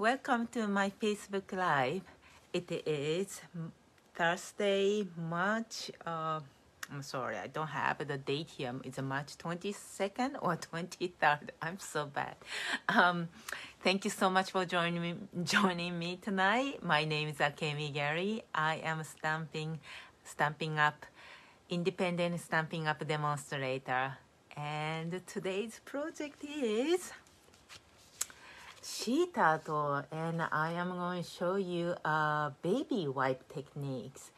Welcome to my Facebook Live. It is Thursday, March. Uh, I'm sorry, I don't have the date here. It's March 22nd or 23rd. I'm so bad. Um, thank you so much for joining me, joining me tonight. My name is Akemi Geary. I am stamping, Stampin' Up, independent Stampin' Up demonstrator. And today's project is Sea Turtle and I am going to show you uh, baby wipe techniques.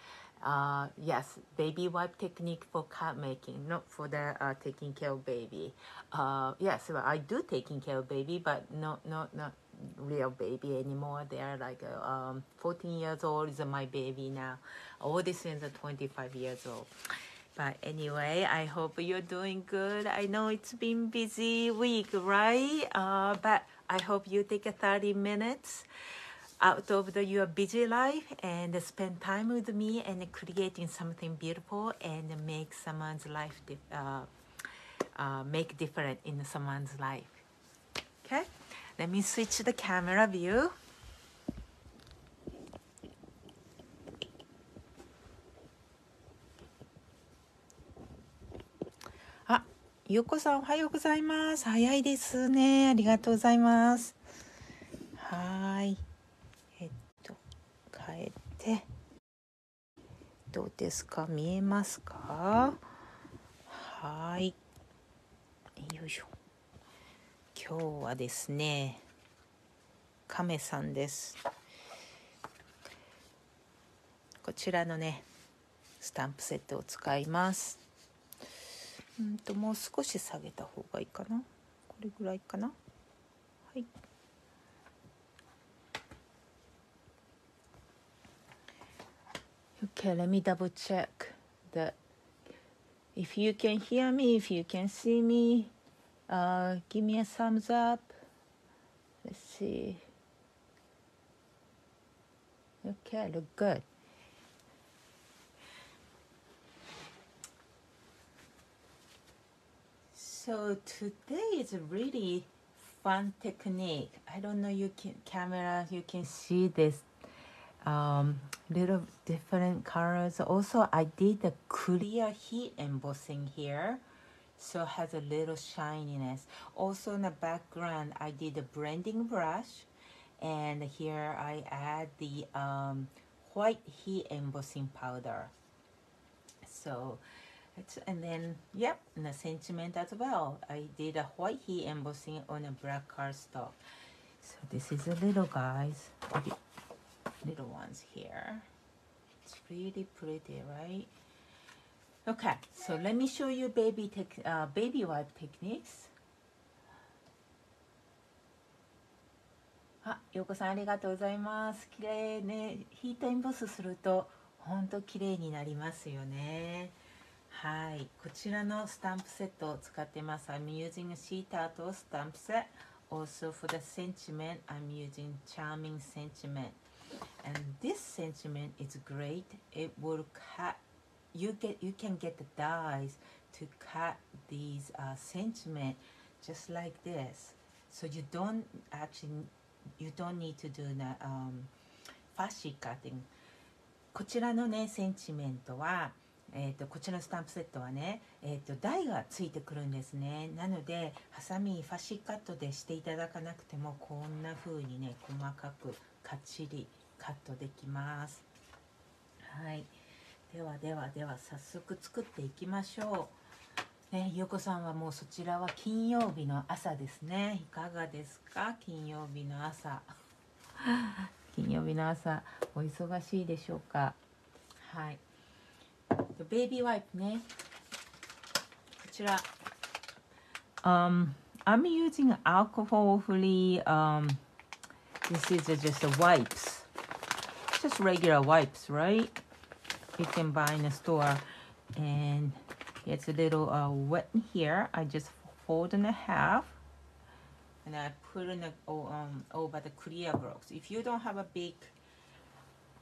Uh, yes, baby wipe technique for cat making, not for the uh, taking care of baby. Uh, yes, well, I do taking care of baby, but not not not real baby anymore. They're like uh, um, 14 years old is my baby now. all Oldest is 25 years old. But anyway, I hope you're doing good. I know it's been busy week, right? Uh, but I hope you take a 30 minutes out of the, your busy life and spend time with me and creating something beautiful and make someone's life uh, uh, make different in someone's life. Okay, let me switch the camera view. ゆうこさんおはようございます。早いですね。ありがとうございます。はい。えっと、変えて。どうですか？見えますか？はい。よいしょ。今日はですね、亀さんです。こちらのね、スタンプセットを使います。うんともう少し下げた方がいいかなこれぐらいかなはい Okay, let me double check that if you can hear me, if you can see me, uh, give me a thumbs up. Let's see. Okay, look good. So today is a really fun technique. I don't know you can camera you can see this um, little different colors. Also, I did the clear heat embossing here, so has a little shininess. Also, in the background, I did a blending brush, and here I add the um, white heat embossing powder. So it's, and then, yep, and the sentiment as well. I did a white heat embossing on a black cardstock. So this is a little guys, little ones here. It's really pretty, right? Okay, so let me show you baby tech, uh, baby wipe techniques. あ、ようこさんありがとうございます。綺麗ね、ヒートエンボスすると本当綺麗になりますよね。はい、こちらのスタンプセットを使ってます。I'm using a sheet art stamp set. Also for the sentiment, I'm using charming sentiment. And this sentiment is great. It will cut. You get. You can get the dies to cut these uh, sentiment just like this. So you don't actually. You don't need to do the um, fussy cutting. こちらのね、センチメントはえーと、こちらのスタンプセットはね、えーと、台がついてくるんですね。なのでハサミファシカットでしていただかなくてもこんな風にね細かくかっちりカットできます。はい。ではではでは早速作っていきましょう。ねゆうこさんはもうそちらは金曜日の朝ですね。いかがですか？金曜日の朝。金曜日の朝お忙しいでしょうか？はい。ベイビーワイプねこちら um I'm using alcohol free um this is just a wipes just regular wipes right you can buy in a store and it's a little uh, wet in here I just fold in a half and I put in a, oh, um, over the clear blocks if you don't have a big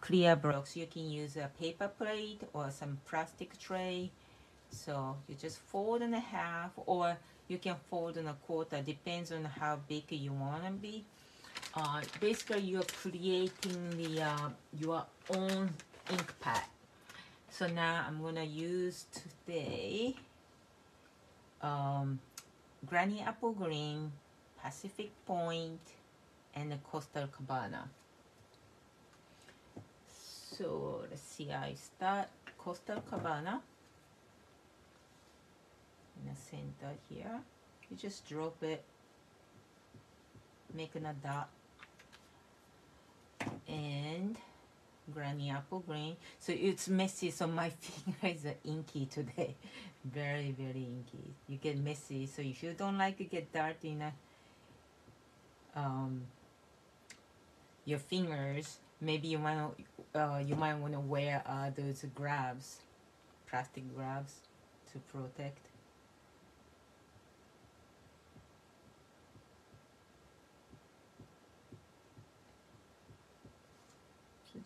clear blocks you can use a paper plate or some plastic tray so you just fold in a half or you can fold in a quarter depends on how big you want to be uh, basically you're creating the uh, your own ink pad. So now I'm gonna use today um, Granny Apple Green, Pacific Point, and the Coastal Cabana. So let's see, I start Coastal Cabana in the center here. You just drop it, making a dot, and granny apple green. So it's messy, so my fingers are inky today. very, very inky. You get messy, so if you don't like to get dirty in a, um, your fingers, maybe you might uh, you might want to wear uh, those gloves, plastic gloves, to protect.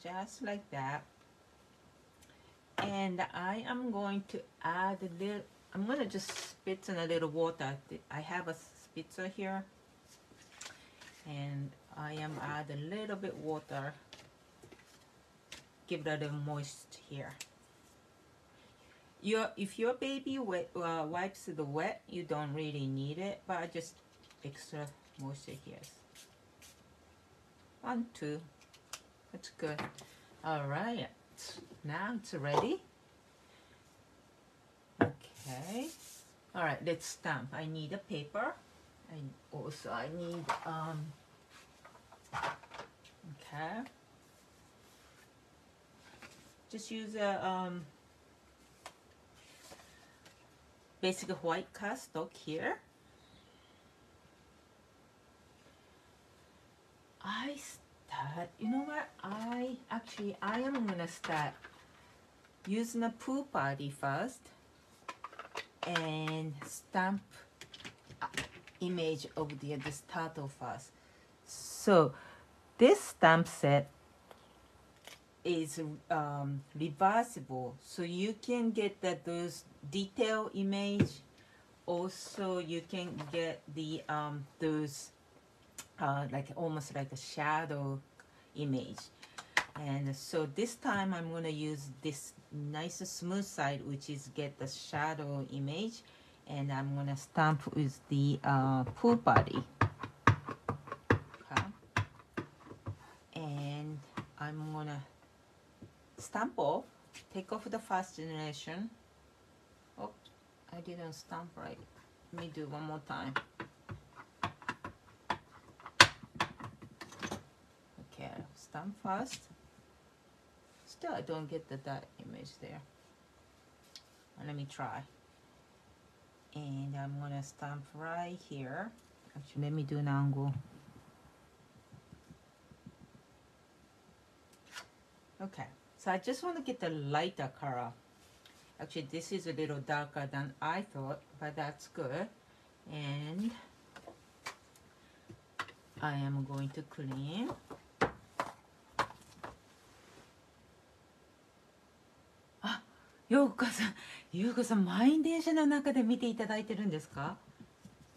just like that. And I am going to add a little I'm gonna just spit in a little water. I have a spritzer here. And I am add a little bit water give it a little moist here your if your baby wet, uh, wipes the wet you don't really need it but I just extra moisture here one two that's good. All right. Now it's ready. Okay. All right, let's stamp. I need a paper. And also I need, um, okay. Just use a, um, basic white cardstock here. I start, you know what? I actually, I am gonna start using a pool party first and stamp image of the, the turtle first. So this stamp set is um, reversible. So you can get that those detail image. Also you can get the um, those uh, like almost like a shadow image. And so this time I'm going to use this nice smooth side which is get the shadow image. And I'm going to stamp with the uh, pool party. Okay. and I'm going to stamp off take off the first generation oh I didn't stamp right let me do one more time Okay, stamp first. Still, I don't get the dot image there. let me try. And I'm gonna stamp right here. Actually, let me do an angle. Okay, so I just want to get the lighter color. Actually, this is a little darker than I thought, but that's good. And I am going to clean. ようこさん、ゆうこさん、満員電車の中で見ていただいてるんですか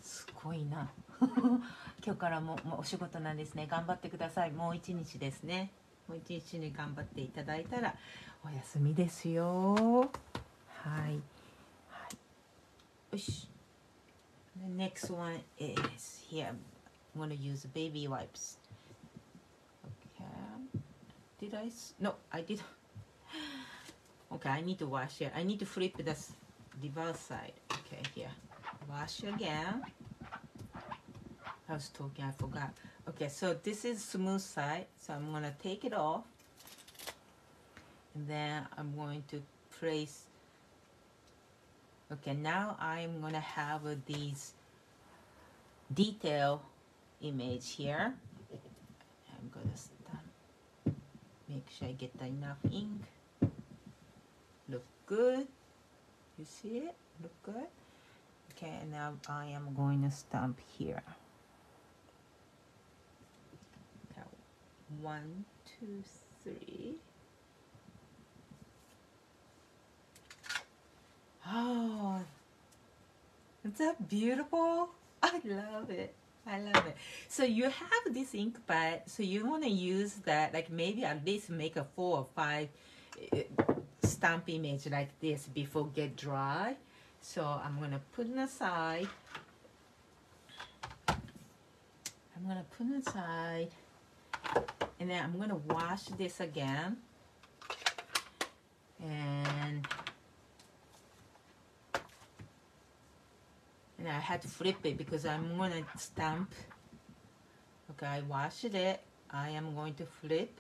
すごいな。今日からももうお仕事なんですね。頑張ってください。もう一日ですね。もう一日に頑張っていただいたらお休みですよ。はい。はい、よし。The next one is here. I'm going to use baby wipes. Okay. Did I? No, I did Okay, I need to wash it. I need to flip the reverse side. Okay, here. Wash again. I was talking, I forgot. Okay, so this is smooth side. So I'm going to take it off. And then I'm going to place. Okay, now I'm going to have uh, these detail image here. I'm going to make sure I get enough ink Look good you see it look good okay and now I am going to stamp here okay. One two three oh is that beautiful I love it I love it. So you have this ink pad, so you want to use that, like maybe at least make a four or five uh, stamp image like this before get dry. So I'm gonna put it aside. I'm gonna put it aside, and then I'm gonna wash this again, and and I had to flip it because I'm gonna stamp. Okay I washed it. I am going to flip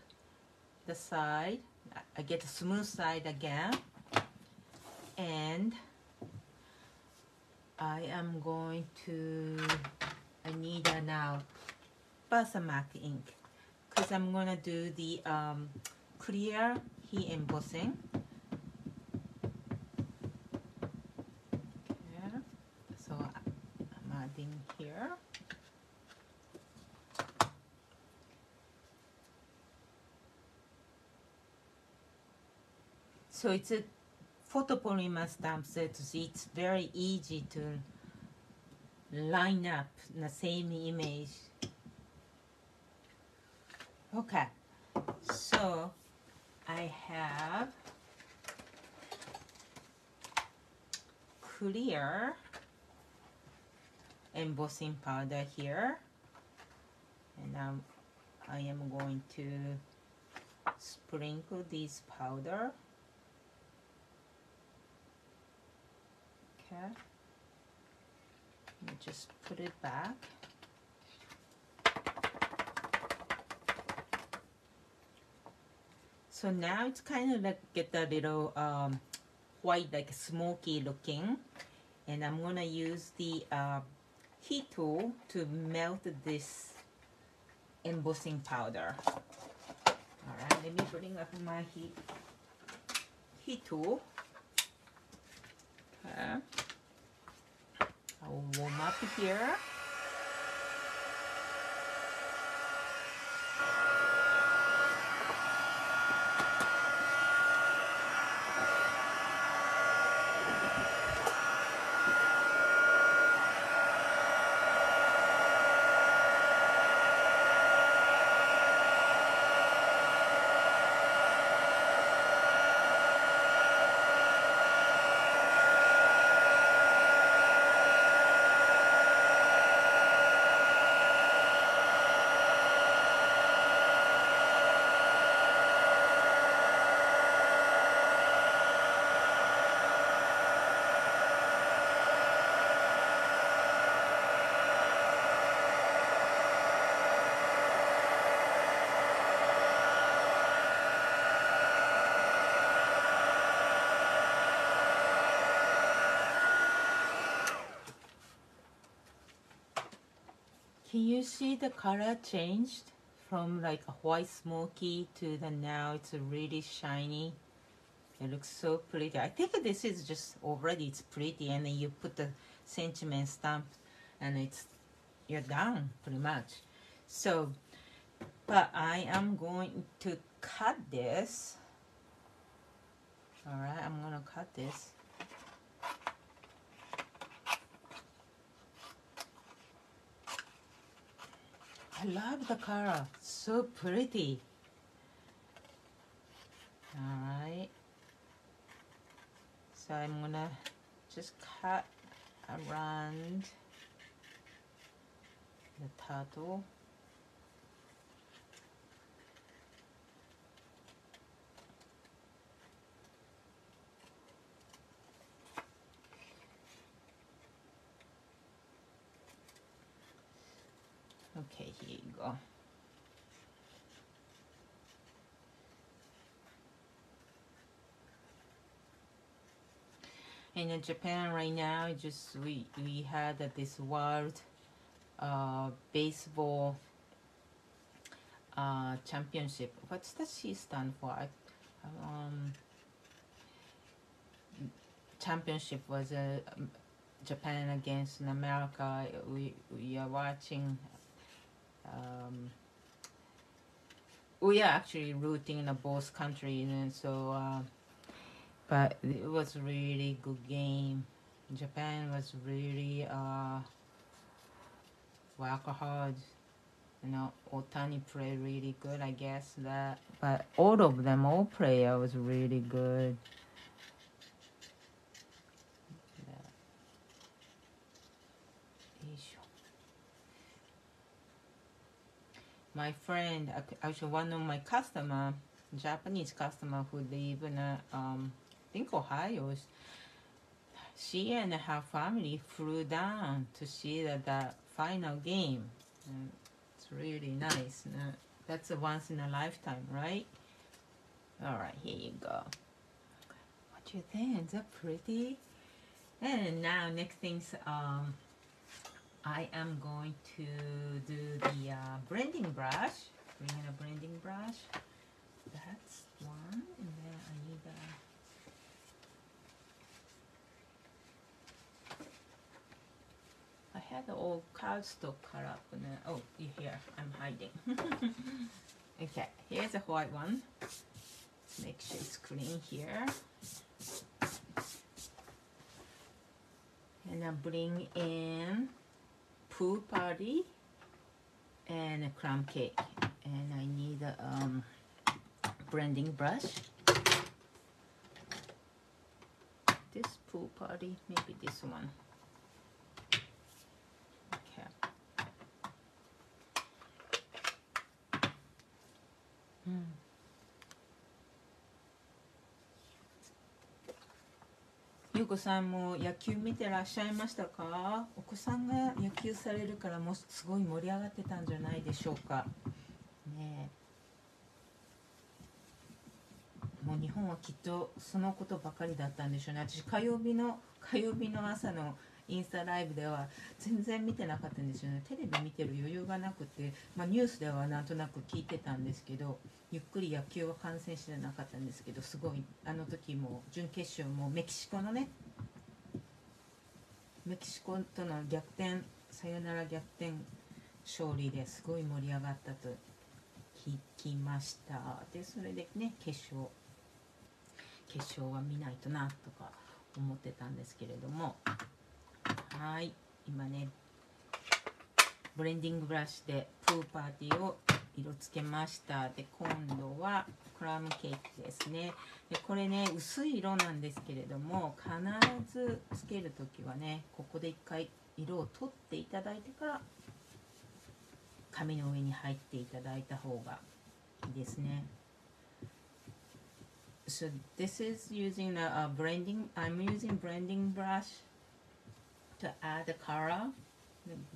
the side. I get the smooth side again. And I am going to I need a now Versamark ink because I'm gonna do the um, clear heat embossing here. So it's a photopolymer stamp set, so it's very easy to line up the same image. Okay, so I have clear embossing powder here. And now I am going to sprinkle this powder. Okay. Just put it back so now it's kind of like get a little um, white like smoky looking and I'm gonna use the uh, heat tool to melt this embossing powder. Alright, let me bring up my heat, heat tool. Okay. I will warm up here. Can you see the color changed from like a white smoky to the now it's really shiny? It looks so pretty. I think this is just already it's pretty and then you put the sentiment stamp and it's you're done pretty much. So but I am going to cut this. Alright, I'm gonna cut this. I love the color. So pretty. Alright. So I'm gonna just cut around the turtle. Okay, And in Japan right now, just we we had this world uh, baseball uh, championship. What's the C stand for? Um, championship was uh, Japan against America. We we are watching um, we are actually rooting in a both countries and so uh, but it was really good game Japan was really uh, work hard. You know, Ohtani played really good, I guess that. But all of them, all player was really good. My friend, actually one of my customer, Japanese customer who live in, uh, um, I think Ohio, she and her family flew down to see the, the final game. And it's really nice. That's a once in a lifetime, right? All right, here you go. What do you think? Is that pretty? And now, next things, um, I am going to do the uh, blending brush. Bring in a blending brush. That's one, and then I need a. I had the old cardstock cut up, and then, oh, you here, I'm hiding. okay, here's a white one. Make sure it's clean here. And I bring in pool party and a crumb cake. And I need a um, blending brush. This pool party, maybe this one. Okay. Hmm. ゆうこさんも野球見てらっしゃいましたか？お子さんが野球されるからもうすごい盛り上がってたんじゃないでしょうか。ねえ。もう日本はきっとそのことばかりだったんでしょうね。私火曜日の火曜日の朝のインスタライブでは全然見てなかったんですよね。テレビ見てる余裕がなくて、まあ、ニュースではなんとなく聞いてたんですけどゆっくり野球を観戦してなかったんですけどすごいあの時も準決勝もメキシコのねメキシコとの逆転サヨナラ逆転勝利ですごい盛り上がったと聞きました。でそれでね決勝決勝は見ないとなとか思ってたんですけれども。はい。今ねブレンディングブラシでプーパーティーを色つけました。で今度はクラムケーキですね。でこれね薄い色なんですけれども必ずつける時はねここで一回色を取っていただいてから紙の上に入っていただいた方がいいですね。So this is using a, a blending I'm using blending brush to add the color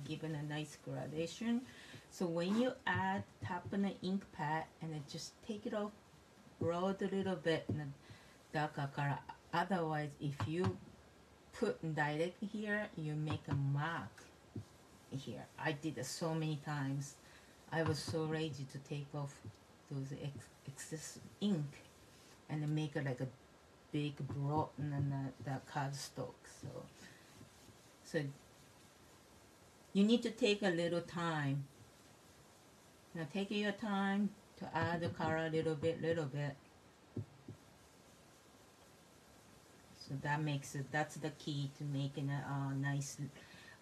given a nice gradation. So when you add tap on the ink pad and then just take it off it a little bit darker color otherwise if you put direct here you make a mark here. I did it so many times. I was so lazy to take off those ex- excess ink and make it like a big broad and then the, the cardstock so so you need to take a little time. Now take your time to add the color a little bit little bit. So that makes it that's the key to making a uh, nice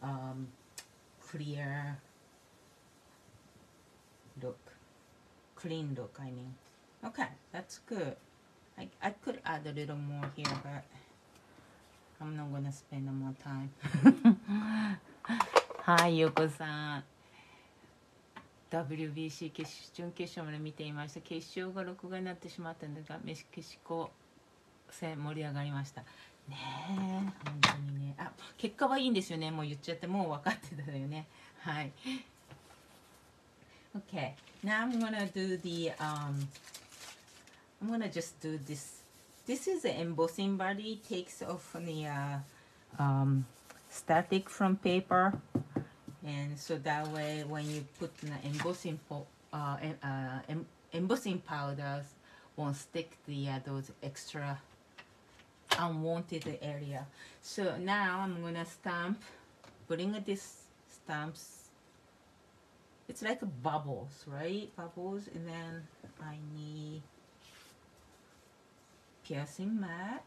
um, clear look. Clean look i mean. Okay that's good. I, I could add a little more here but i'm not gonna spend no more time はい、ゆうこさん。WBC 決準決勝まで見ていました。決勝が録画になってしまったんですが、メキシコ戦盛り上がりました。ねえ、本当にね。あ、結果はいいんですよね。もう言っちゃって、もう分かってたよね。はい。Okay, now I'm gonna do the, um, I'm gonna just do this. This is the embossing buddy, takes off the, uh, um, static from paper. And so that way when you put the embossing uh, uh, em- embossing powders won't stick the uh, those extra unwanted area. So now i'm gonna stamp putting this stamps it's like bubbles right? Bubbles and then i need piercing mat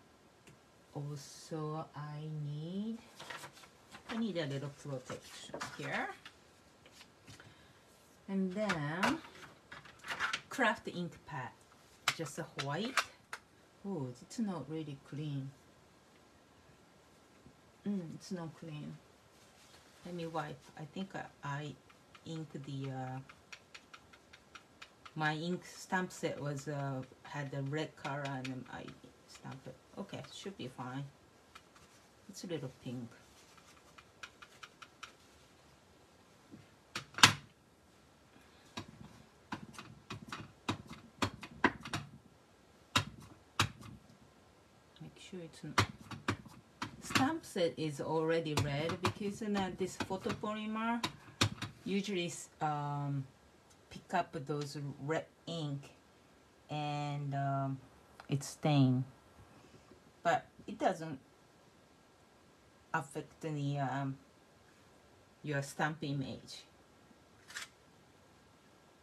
also i need I need a little protection here. and then craft ink pad. Just a white. Oh it's not really clean. Mm, it's not clean. Let me wipe. I think I, I ink the uh, my ink stamp set was uh, had the red color and I stamped it. Okay should be fine. It's a little pink. Make sure it's not stamp set is already red because in uh, this photopolymer usually um, pick up those red ink and um, it's stain but it doesn't affect the um, your stamp image.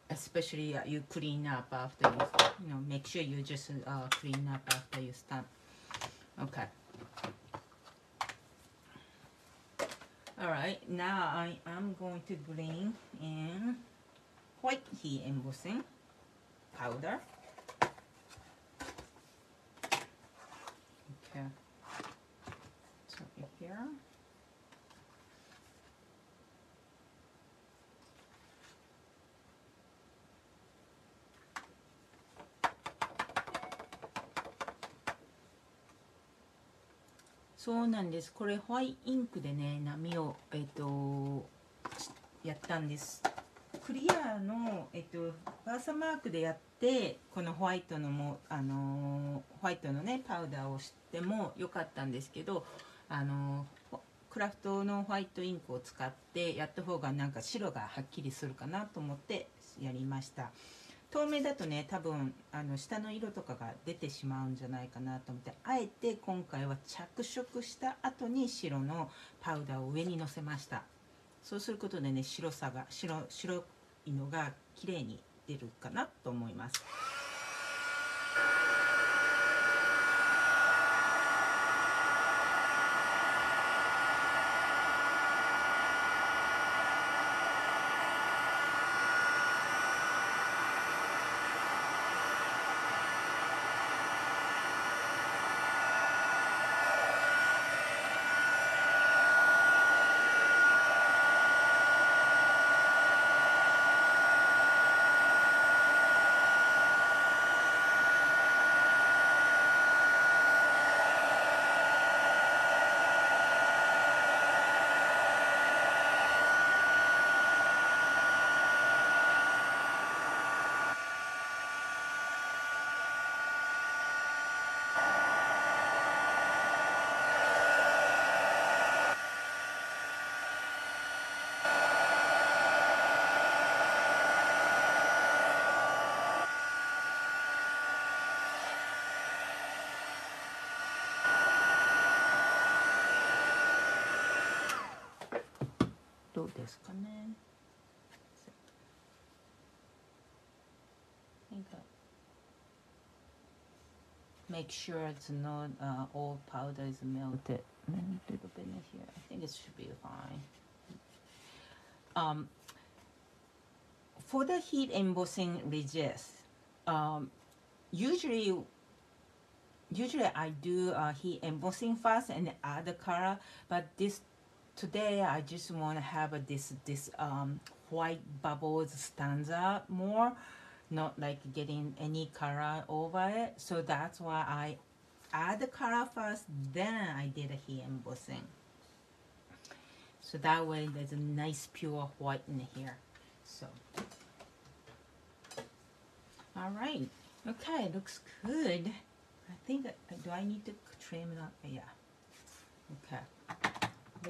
Especially uh, you clean up after you you know make sure you just uh, clean up after you stamp. Okay. All right. Now I am going to bring in white heat embossing powder okay so here そうなんですこれホワイインクでね波を、えっと、やったんですクリアの、えっと、バーサマークでやってこのホワイトのもあのホワイトのねパウダーをしてもよかったんですけどあのクラフトのホワイトインクを使ってやった方がなんか白がはっきりするかなと思ってやりました。透明だとね多分あの下の色とかが出てしまうんじゃないかなと思ってあえて今回は着色した後に白のパウダーを上にのせました。そうすることでね白さが白白のが綺麗に出るかなと思います。どうですかね Make sure it's not uh, all powder is melted. A little bit in here. I think it should be fine. Um, for the heat embossing resist, um, usually usually I do uh, heat embossing first and add the color, but this today I just want to have a, this this um, white bubbles stands out more, not like getting any color over it. So that's why I add the color first, then I did a heat embossing. So that way there's a nice pure white in here. So, all right. Okay, it looks good. I think, uh, do I need to trim that? Yeah.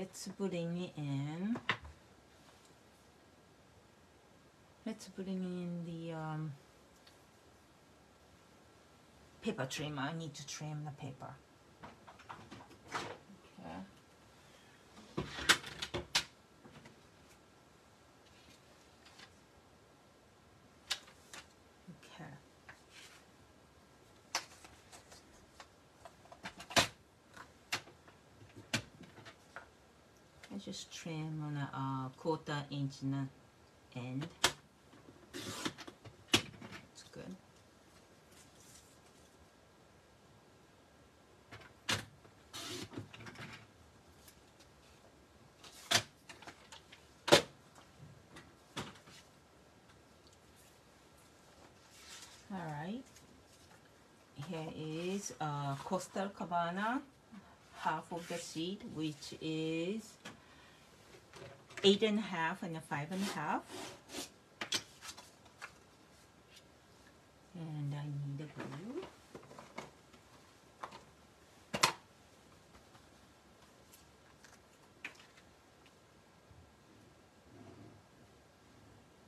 Let's bring in, let's bring in the um, paper trimmer. I need to trim the paper. 2 inch end. It's good. All right. Here is uh, Coastal Cabana, half of the seat, which is eight and a half and a five and a half. And I need a glue.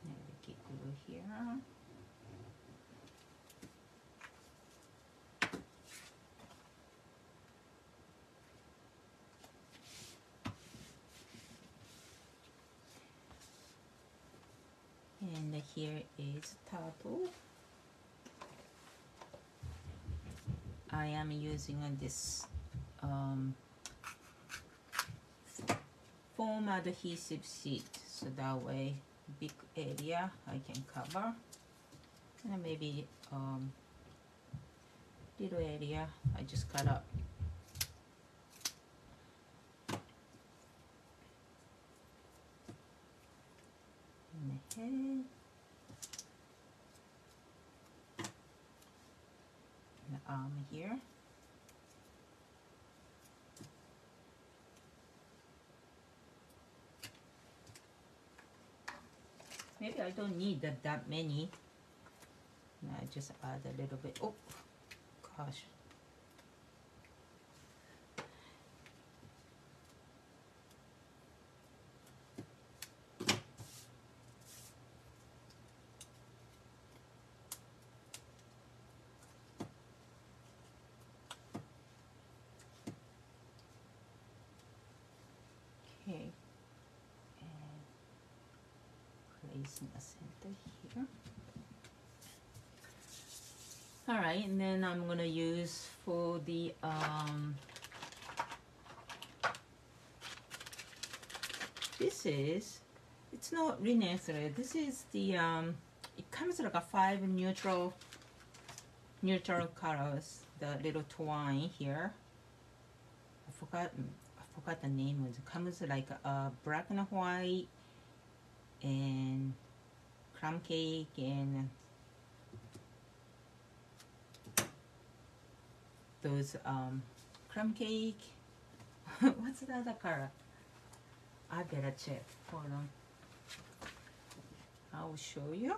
Now we get glue here. And here is turtle I am using this um, foam adhesive sheet. So that way big area I can cover. And maybe um, little area I just cut up in the head the arm here. Maybe I don't need that, that many. I just add a little bit? Oh gosh Okay. And place in the center here. Alright, and then I'm gonna use for the um this is it's not linen thread, this is the um it comes like a five neutral neutral colors, the little twine here. I forgot I forgot the name. It comes like a black and white and crumb cake and those um, crumb cake. What's the other color? I better check. Hold on. I'll show you.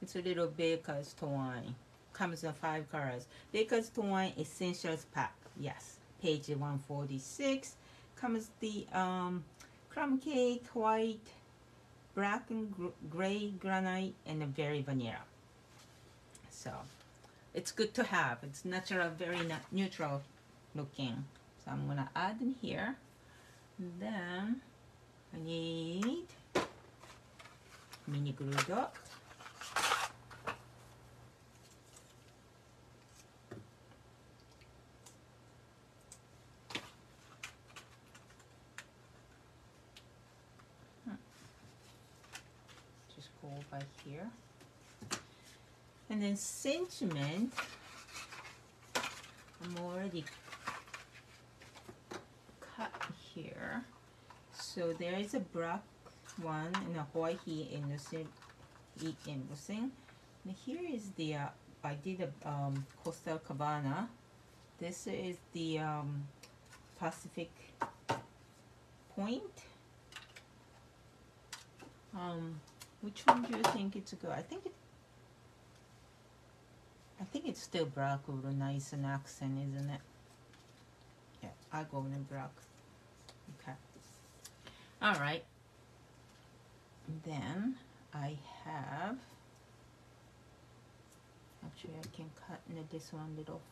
It's a little baker's twine comes in five colors. Baker's Twine Essentials Pack. Yes, page 146. Comes the um, crumb cake, white, black and gr gray granite, and a very vanilla. So it's good to have. It's natural, very neutral looking. So I'm gonna add in here. then I need mini glue dot. over here. And then sentiment, I'm already cut here. So there is a black one and a in the embossing. And here is the, uh, I did a um, Cabana. This is the um, Pacific Point. Um, which one do you think it's good? I think it. I think it's still black with a nice an accent, isn't it? Yeah, I go in black. Okay. All right. Then I have. Actually, I can cut this one little.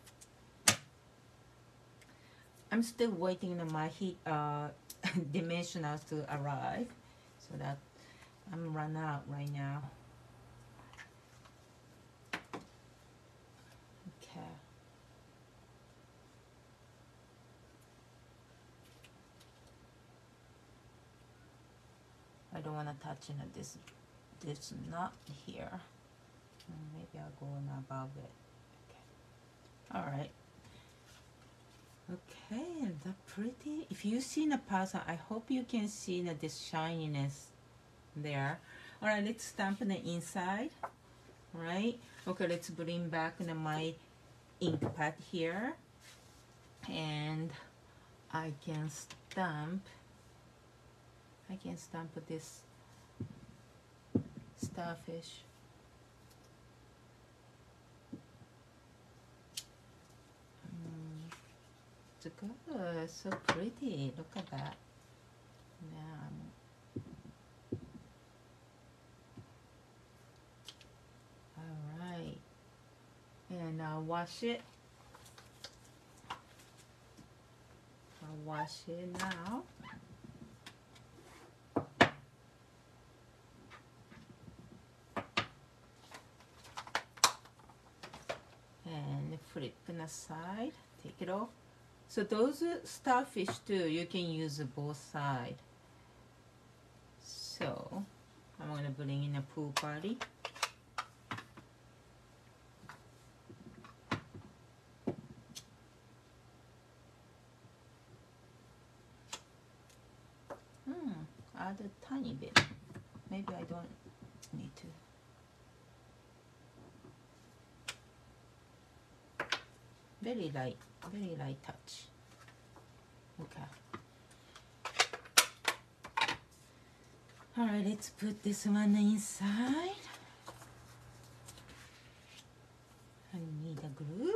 I'm still waiting on my heat uh, dimensionals to arrive, so that I'm run out right now. Okay. I don't want to touch in this this knot here. Mm, maybe I'll go in above it. Okay. All right. Okay, that pretty. If you see the person, I hope you can see that this shininess there. All right, let's stamp the inside. right okay let's bring back my ink pad here and I can stamp I can stamp this starfish. Mm, it's good so pretty look at that. Yeah all right and I'll wash it. I'll wash it now flip the side take it off. So those starfish too you can use both side. So I'm to bring in a pool party hmm add a tiny bit maybe I don't need to very light very light touch. Okay. All right let's put this one inside I need a glue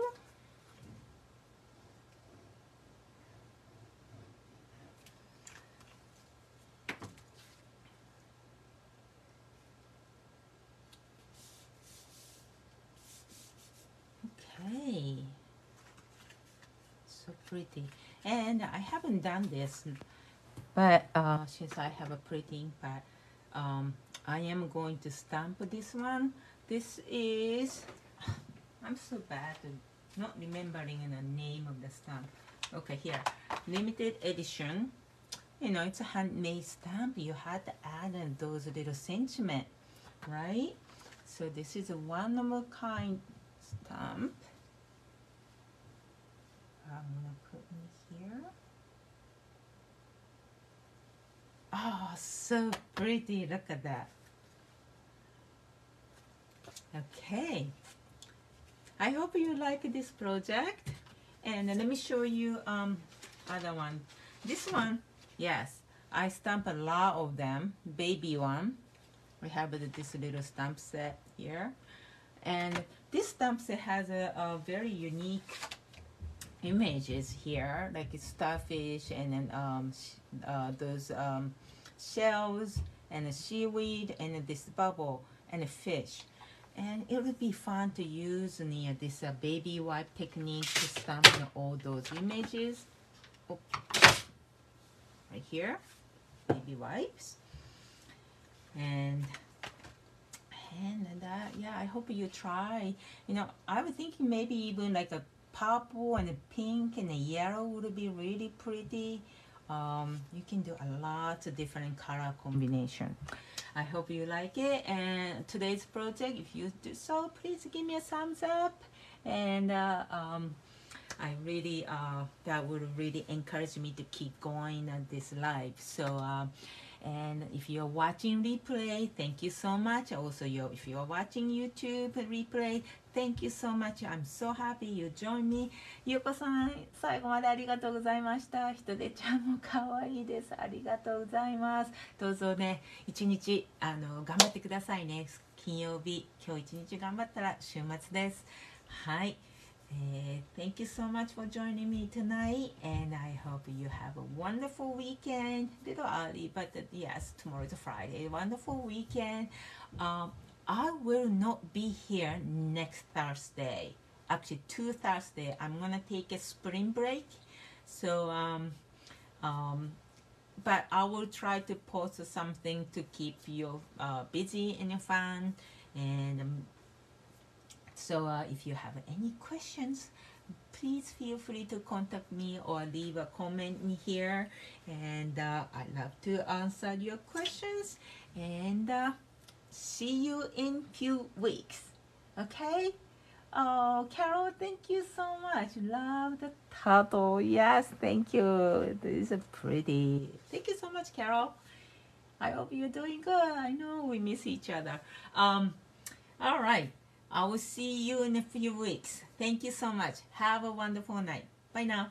pretty. And I haven't done this but uh, since I have a pretty ink pad um, I am going to stamp this one. This is I'm so bad at not remembering the name of the stamp. Okay here. Limited edition. You know it's a handmade stamp. You had to add those little sentiment right? So this is a one of a kind stamp I'm gonna put in here. Oh, so pretty. Look at that. Okay. I hope you like this project. And let me show you um other one. This one, yes, I stamp a lot of them. Baby one. We have this little stamp set here. And this stamp set has a, a very unique images here, like starfish and then um, uh, those um, shells and the seaweed and this bubble and the fish. And it would be fun to use near this uh, baby wipe technique to stamp all those images. Oh, right here, baby wipes. And and that, yeah, I hope you try. You know, I was thinking maybe even like a purple and pink and yellow would be really pretty. Um, you can do a lot of different color combination. I hope you like it and today's project, if you do so, please give me a thumbs up and uh, um, I really, uh, that would really encourage me to keep going on this live. So, uh, and if you're watching replay, thank you so much. Also, you're, if you're watching YouTube replay, Thank you so much. I'm so happy you joined me. ゆうこさん、最後までありがとうございました。ひとでちゃんも可愛いです。ありがとうございます。どうぞね、一日あの頑張ってくださいね。金曜日、今日一日頑張ったら週末です。はい。Uh, thank you so much for joining me tonight, and I hope you have a wonderful weekend. Little early, but uh, yes, tomorrow is a Friday. Wonderful weekend. Um, I will not be here next Thursday. Actually, two Thursday. I'm gonna take a spring break. So, um, um, but I will try to post something to keep you uh, busy and fun. And um, so, uh, if you have any questions, please feel free to contact me or leave a comment in here. And uh, I love to answer your questions. And uh, see you in few weeks. Okay? Oh, Carol, thank you so much. Love the turtle. Yes, thank you. This is pretty. Thank you so much, Carol. I hope you're doing good. I know we miss each other. Um, all right. I will see you in a few weeks. Thank you so much. Have a wonderful night. Bye now.